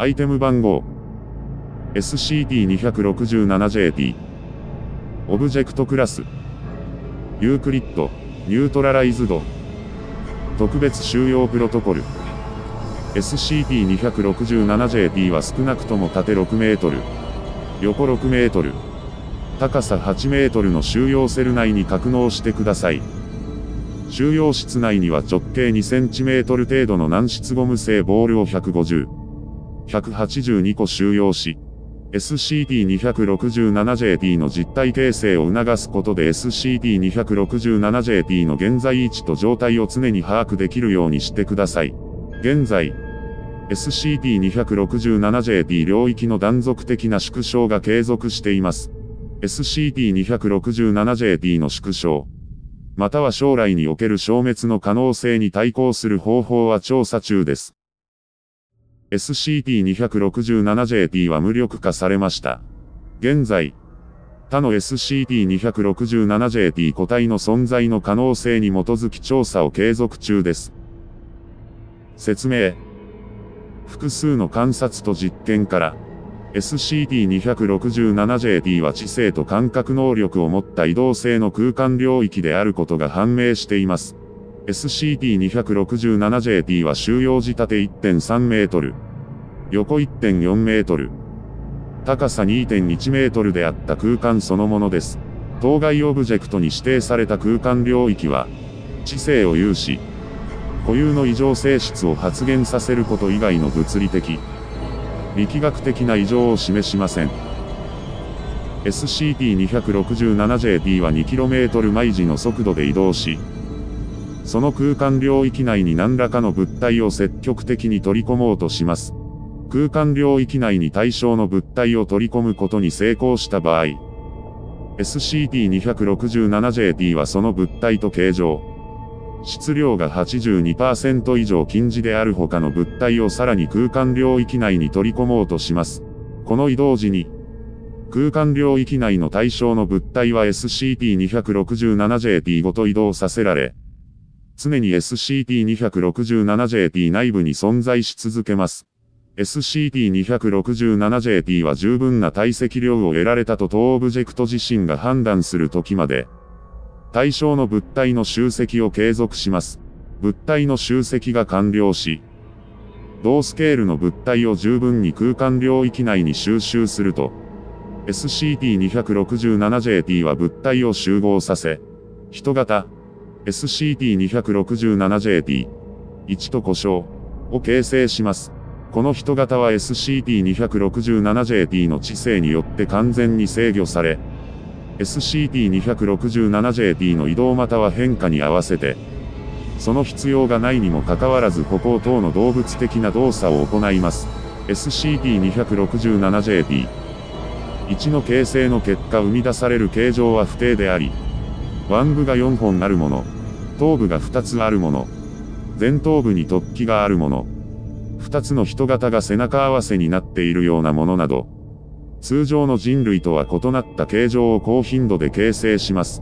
アイテム番号。 SCP-267-JP オブジェクトクラス。 Euclid。Neutralized。特別収容プロトコル。SCP-267JT は少なくとも縦6メートル。横6メートル。高さ8メートルの収容セル内に格納してください。収容室内には直径2センチメートル程度の軟質ゴム製ボールを150、182個収容し、SCP-267JT の実体形成を促すことで SCP-267JT の現在位置と状態を常に把握できるようにしてください。現在、SCP-267JT 領域の断続的な縮小が継続しています。SCP-267JT の縮小。または将来における消滅の可能性に対抗する方法は調査中です。SCP-267JT は無力化されました。現在、他の SCP-267JT 個体の存在の可能性に基づき調査を継続中です。説明。複数の観察と実験から、SCP-267JT は知性と感覚能力を持った移動性の空間領域であることが判明しています。SCP-267JT は収容時縦1.3メートル、横1.4メートル、高さ2.1メートルであった空間そのものです。当該オブジェクトに指定された空間領域は、知性を有し、固有の異常性質を発現させること以外の物理的、力学的な異常を示しません。SCP-267JT は 2km 毎時の速度で移動し、その空間領域内に何らかの物体を積極的に取り込もうとします。空間領域内に対象の物体を取り込むことに成功した場合、SCP-267JT はその物体と形状、質量が82%以上近似である他の物体をさらに空間領域内に取り込もうとします。この移動時に、空間領域内の対象の物体は SCP-267JT ごと移動させられ、常に SCP-267JT 内部に存在し続けます。SCP-267JT は十分な体積量を得られたと当オブジェクト自身が判断する時まで、対象の物体の集積を継続します。物体の集積が完了し、同スケールの物体を十分に空間領域内に収集すると、SCP-267JT は物体を集合させ、人型、SCP-267JT、1と故障を形成します。この人型は SCP-267JT の知性によって完全に制御され、SCP-267JT の移動または変化に合わせて、その必要がないにもかかわらず歩行等の動物的な動作を行います。SCP-267JT 1の形成の結果生み出される形状は不定であり、腕部が4本あるもの、頭部が2つあるもの、前頭部に突起があるもの、2つの人型が背中合わせになっているようなものなど、通常の人類とは異なった形状を高頻度で形成します。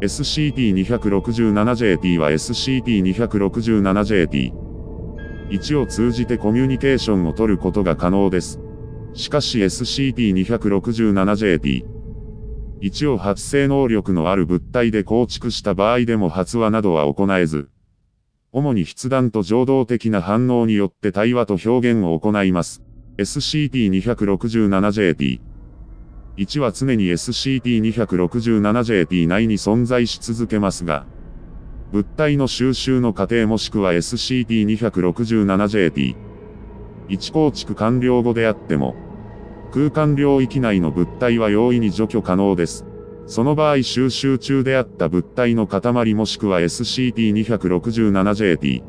SCP-267JT は SCP-267JT。1を通じてコミュニケーションを取ることが可能です。しかし SCP-267JT。1を発生能力のある物体で構築した場合でも発話などは行えず、主に筆談と情動的な反応によって対話と表現を行います。SCP-267JT。1は常に SCP-267JT 内に存在し続けますが、物体の収集の過程もしくは SCP-267JT。1構築完了後であっても、空間領域内の物体は容易に除去可能です。その場合収集中であった物体の塊もしくは SCP-267JT。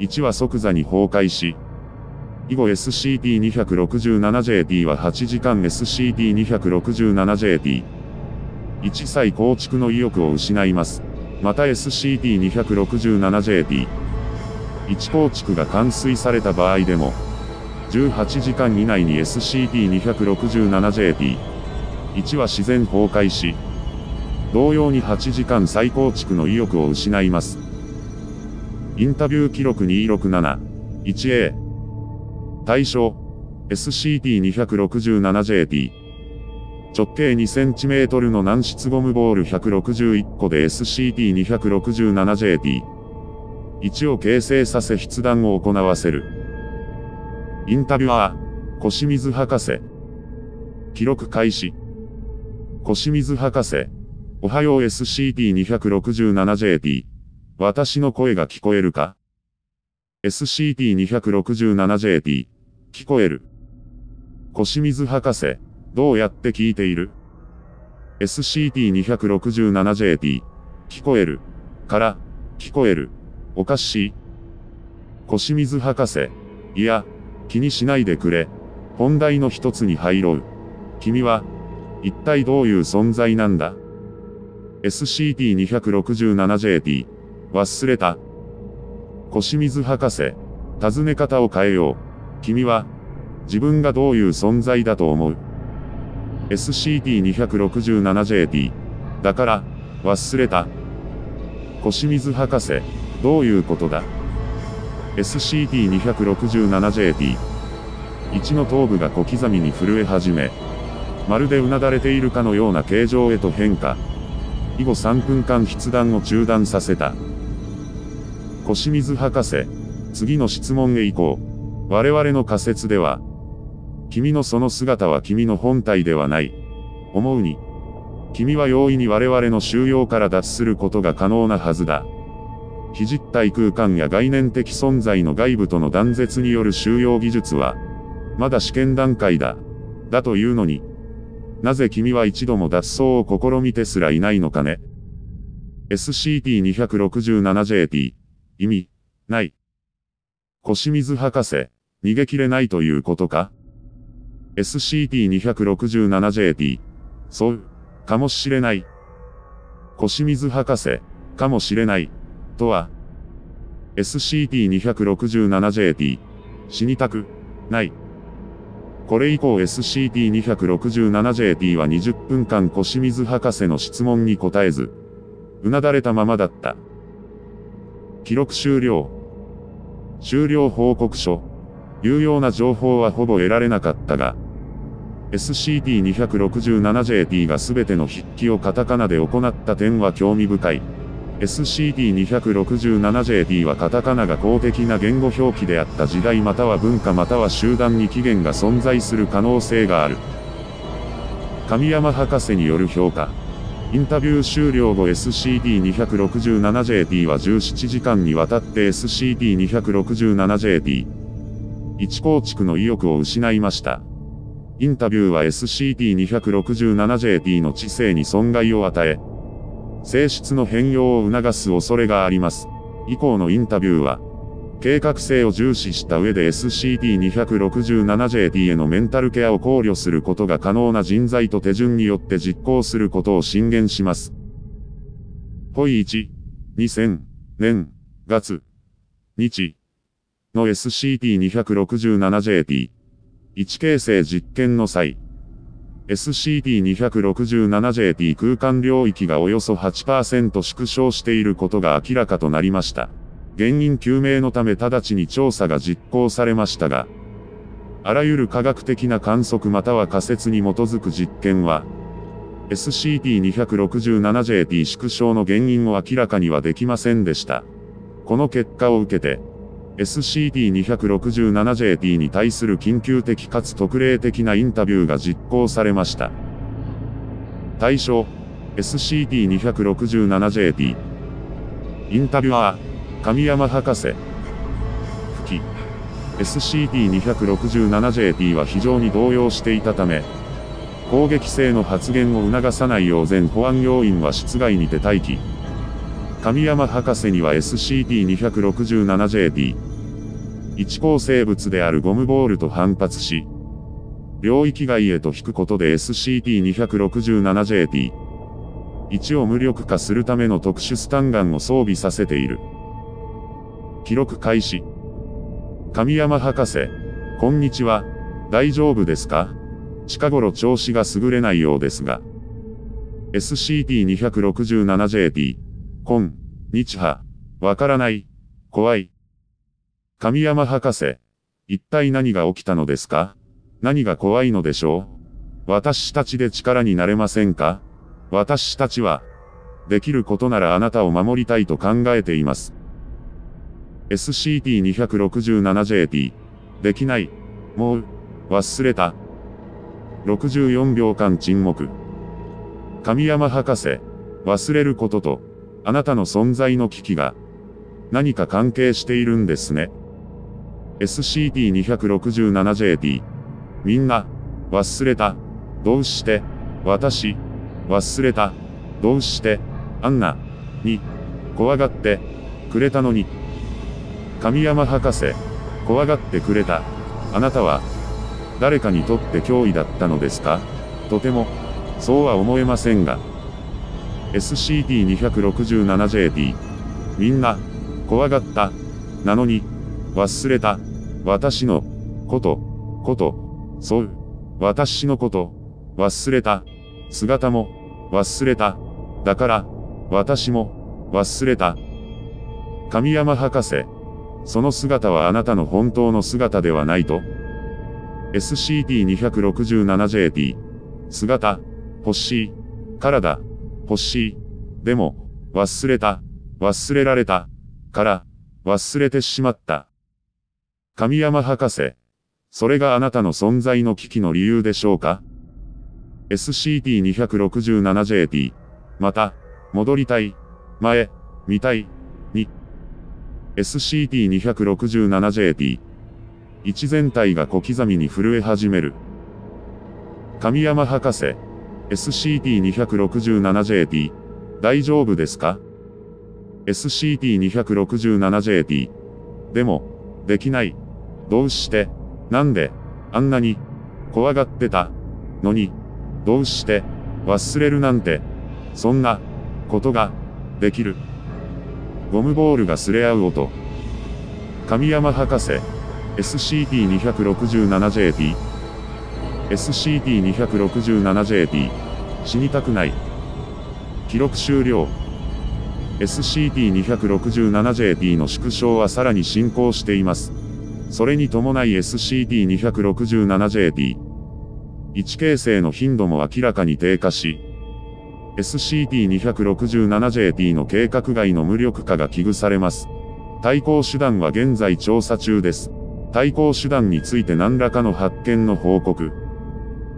1は即座に崩壊し、以後 SCP-267JT は8時間 SCP-267JT。1再構築の意欲を失います。また SCP-267JT。1構築が完遂された場合でも、18時間以内に SCP-267JT。1は自然崩壊し、同様に8時間再構築の意欲を失います。インタビュー記録267、1A。対象、SCP-267JP。直径 2cm の軟質ゴムボール161個で SCP-267JP。1を形成させ筆談を行わせる。インタビュアー、小清水博士。記録開始。小清水博士。おはよう SCP-267JP。私の声が聞こえるか ?SCP-267JP。聞こえる。小清水博士。どうやって聞いている ?SCP-267JP。聞こえる。から、聞こえる。おかしい。小清水博士。いや、気にしないでくれ。本題の一つに入ろう。君は、一体どういう存在なんだ ?SCP-267JP。忘れた。小清水博士。尋ね方を変えよう。君は、自分がどういう存在だと思う ?SCP-267JP。だから、忘れた。小清水博士。どういうことだ？?SCP-267JP。1の頭部が小刻みに震え始め、まるでうなだれているかのような形状へと変化。以後3分間筆談を中断させた。小清水博士、次の質問へ行こう。我々の仮説では、君のその姿は君の本体ではない。思うに、君は容易に我々の収容から脱することが可能なはずだ。非実体空間や概念的存在の外部との断絶による収容技術は、まだ試験段階だ。だというのに、なぜ君は一度も脱走を試みてすらいないのかね。SCP-267JP 意味、ない。小清水博士、逃げ切れないということか ?SCP-267JP、そう、かもしれない。小清水博士、かもしれない、とは、SCP-267JP、死にたく、ない。これ以降 SCP-267JP は20分間小清水博士の質問に答えず、うなだれたままだった。記録終了。終了報告書。有用な情報はほぼ得られなかったが、SCP-267JP が全ての筆記をカタカナで行った点は興味深い。SCP-267JP はカタカナが公的な言語表記であった時代または文化または集団に起源が存在する可能性がある。神山博士による評価。インタビュー終了後 SCP-267JP は17時間にわたって SCP-267JP 一構築の意欲を失いました。インタビューは SCP-267JP の知性に損害を与え、性質の変容を促す恐れがあります。以降のインタビューは、計画性を重視した上で SCP-267JT へのメンタルケアを考慮することが可能な人材と手順によって実行することを進言します。ホイ1、2000年、月、日の SCP-267JT、1形成実験の際、SCP-267JT 空間領域がおよそ8%縮小していることが明らかとなりました。原因究明のため直ちに調査が実行されましたが、あらゆる科学的な観測または仮説に基づく実験は、SCP-267JT 縮小の原因を明らかにはできませんでした。この結果を受けて、SCP-267JT に対する緊急的かつ特例的なインタビューが実行されました。対象、SCP-267JT。インタビュアー、神山博士。吹き。SCP-267JT は非常に動揺していたため、攻撃性の発言を促さないよう全保安要員は室外にて待機。神山博士には SCP-267JT、一構生物であるゴムボールと反発し、領域外へと引くことで SCP-267JT、1を無力化するための特殊スタンガンを装備させている。記録開始。神山博士、こんにちは。大丈夫ですか？近頃調子が優れないようですが。SCP-267JP、こん、日波、わからない、怖い。神山博士、一体何が起きたのですか？何が怖いのでしょう？私たちで力になれませんか？私たちは、できることならあなたを守りたいと考えています。SCP-267JP。できない。もう、忘れた。64秒間沈黙。神山博士、忘れることと、あなたの存在の危機が、何か関係しているんですね。SCP-267JP。みんな、忘れた。どうして、私、忘れた。どうして、あんな、に、怖がって、くれたのに。神山博士、怖がってくれた。あなたは、誰かにとって脅威だったのですか？とても、そうは思えませんが。SCP-267JP。みんな、怖がった。なのに、忘れた。私の、こと、こと、そう、私のこと、忘れた。姿も、忘れた。だから、私も、忘れた。神山博士。その姿はあなたの本当の姿ではないと ?SCP-267JP。姿、欲しい。体、欲しい。でも、忘れた。忘れられた。から、忘れてしまった。神山博士。それがあなたの存在の危機の理由でしょうか ?SCP-267JP。また、戻りたい。前、見たい。に。SCP-267JP。一全体が小刻みに震え始める。神山博士。SCP-267JP。大丈夫ですか ?SCP-267JP。でも、できない。どうして、なんで、あんなに、怖がってた、のに、どうして、忘れるなんて、そんな、ことが、できる。ゴムボールが擦れ合う音。神山博士。SCP-267JP。SCP-267JP。死にたくない。記録終了。SCP-267JP の縮小はさらに進行しています。それに伴い SCP-267JP。1形成の頻度も明らかに低下し、SCP-267JP の計画外の無力化が危惧されます。対抗手段は現在調査中です。対抗手段について何らかの発見の報告。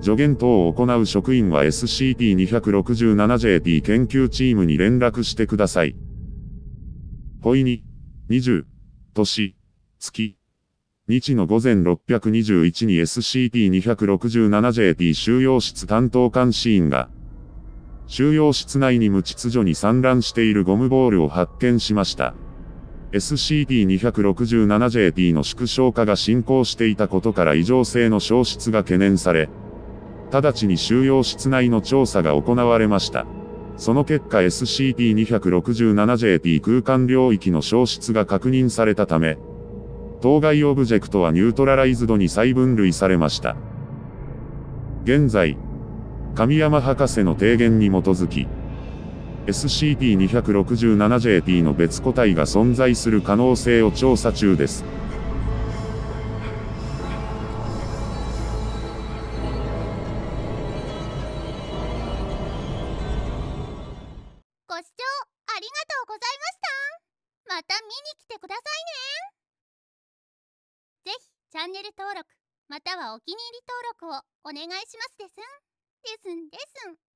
助言等を行う職員は SCP-267JP 研究チームに連絡してください。ほいに、20、年、月、日の午前621に SCP-267JP 収容室担当監視員が、収容室内に無秩序に散乱しているゴムボールを発見しました。SCP-267JP の縮小化が進行していたことから異常性の消失が懸念され、直ちに収容室内の調査が行われました。その結果 SCP-267JP 空間領域の消失が確認されたため、当該オブジェクトはニュートラライズドに再分類されました。現在、神山博士の提言に基づき、SCP-267JP の別個体が存在する可能性を調査中です。チャンネル登録またはお気に入り登録をお願いしますですん。ですんですん。